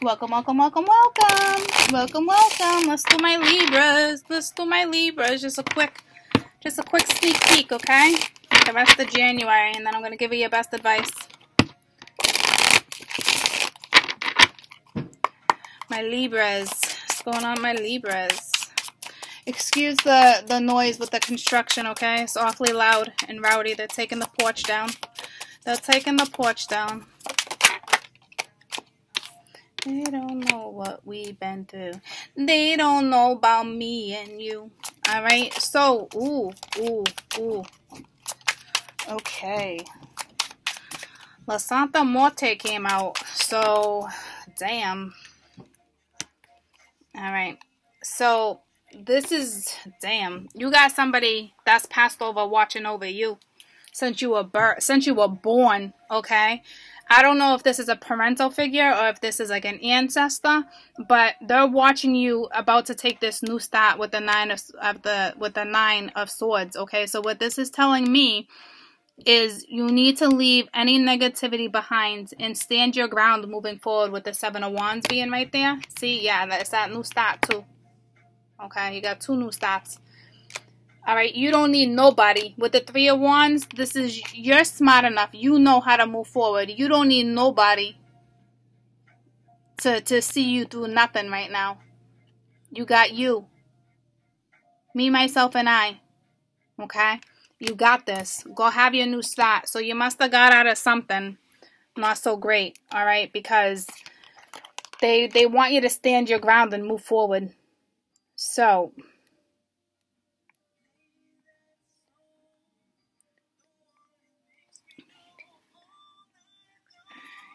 Welcome, welcome, welcome, welcome. Welcome, welcome. Let's do my Libras. Let's do my Libras. Just a quick, just a quick sneak peek, okay? The rest of January, and then I'm going to give you your best advice. My Libras. What's going on, my Libras? Excuse the, the noise with the construction, okay? It's awfully loud and rowdy. They're taking the porch down. They're taking the porch down. They don't know what we've been through. They don't know about me and you. All right. So, ooh, ooh, ooh. Okay. La Santa Muerte came out. So, damn. All right. So, this is damn. You got somebody that's passed over watching over you since you were since you were born, okay? I don't know if this is a parental figure or if this is like an ancestor, but they're watching you about to take this new start with the nine of, of the with the nine of swords. Okay, so what this is telling me is you need to leave any negativity behind and stand your ground moving forward with the seven of wands being right there. See, yeah, that's that new start too. Okay, you got two new starts. All right, you don't need nobody. With the three of wands, this is, you're smart enough. You know how to move forward. You don't need nobody to, to see you through nothing right now. You got you. Me, myself, and I. Okay? You got this. Go have your new start. So you must have got out of something not so great. All right? Because they, they want you to stand your ground and move forward. So...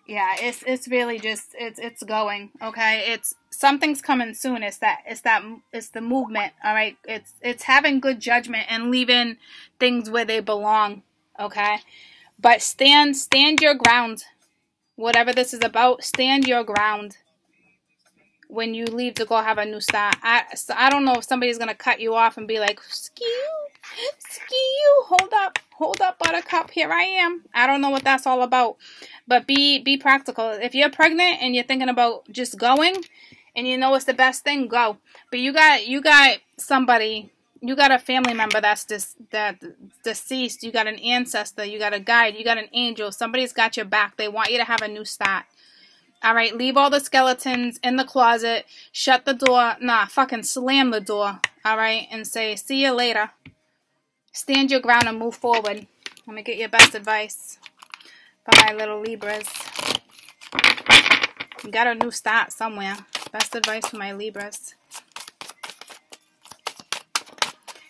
yeah it's it's really just it's it's going okay? It's something's coming soon. It's that it's that it's the movement all right? It's it's having good judgment and leaving things where they belong okay? But stand stand your ground. Whatever this is about stand your ground. When you leave to go have a new start i so i don't know if somebody's gonna cut you off and be like skew skew hold up hold up buttercup here i am i don't know what that's all about but be be practical. If you're pregnant and you're thinking about just going and you know it's the best thing, go. But you got you got somebody, you got a family member that's dis, that deceased, you got an ancestor, you got a guide, you got an angel. Somebody's got your back. They want you to have a new start. All right, leave all the skeletons in the closet. Shut the door. Nah, fucking slam the door. All right, and say, see you later. Stand your ground and move forward. Let me get your best advice for my little Libras. You got a new start somewhere. Best advice for my Libras.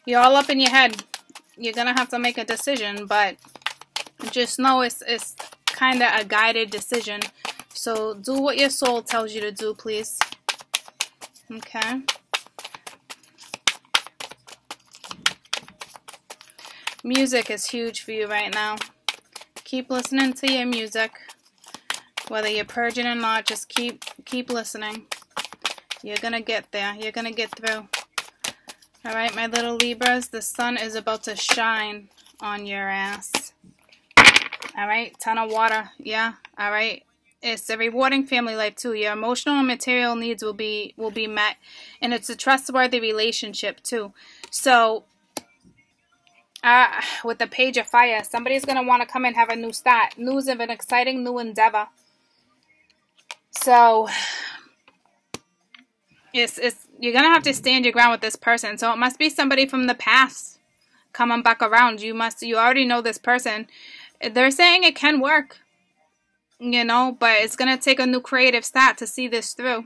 You're all up in your head. You're going to have to make a decision, but just know it's, it's kind of a guided decision. So do what your soul tells you to do, please. Okay. Music is huge for you right now keep listening to your music. Whether you're purging or not, just keep keep listening. You're gonna get there. You're gonna get through. Alright, my little Libras, the sun is about to shine on your ass. Alright, ton of water. Yeah, alright. It's a rewarding family life too. Your emotional and material needs will be will be met. And it's a trustworthy relationship too. So uh, with the page of fire, somebody's going to want to come and have a new start. News of an exciting new endeavor. So, it's, it's, you're going to have to stand your ground with this person. So, it must be somebody from the past coming back around. You must, you already know this person. They're saying it can work, you know, but it's going to take a new creative start to see this through.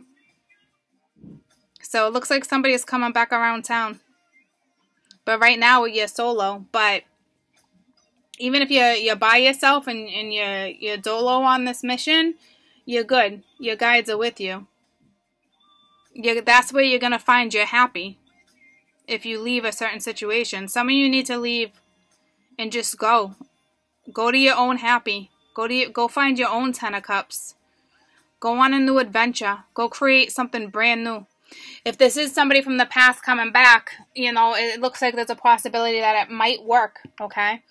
So, it looks like somebody is coming back around town. But right now you're solo. But even if you're you're by yourself and, and you're you're dolo on this mission, you're good. Your guides are with you. you that's where you're gonna find you're happy. If you leave a certain situation. Some of you need to leave and just go. Go to your own happy. Go to go find your own ten of cups. Go on a new adventure. Go create something brand new if this is somebody from the past coming back, you know, it looks like there's a possibility that it might work, okay?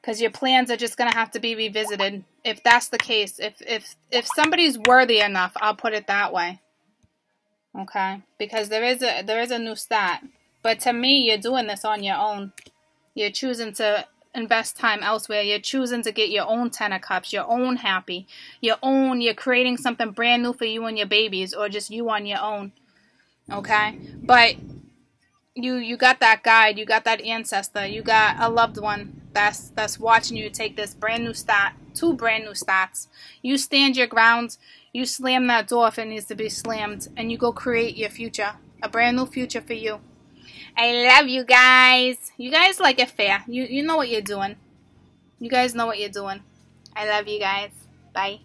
Because your plans are just going to have to be revisited. if that's the case. If if if somebody's worthy enough, I'll put it that way. Okay? Because there is a there is a new stat. But to me, you're doing this on your own. You're choosing to invest time elsewhere. You're choosing to get your own ten of cups, your own happy, your own you're creating something brand new for you and your babies or just you on your own. Okay? But you you got that guide, you got that ancestor, you got a loved one that's that's watching you take this brand new stat, two brand new stats. You stand your ground, you slam that door if it needs to be slammed, and you go create your future. A brand new future for you. I love you guys. You guys like it fair. You you know what you're doing. You guys know what you're doing. I love you guys. Bye.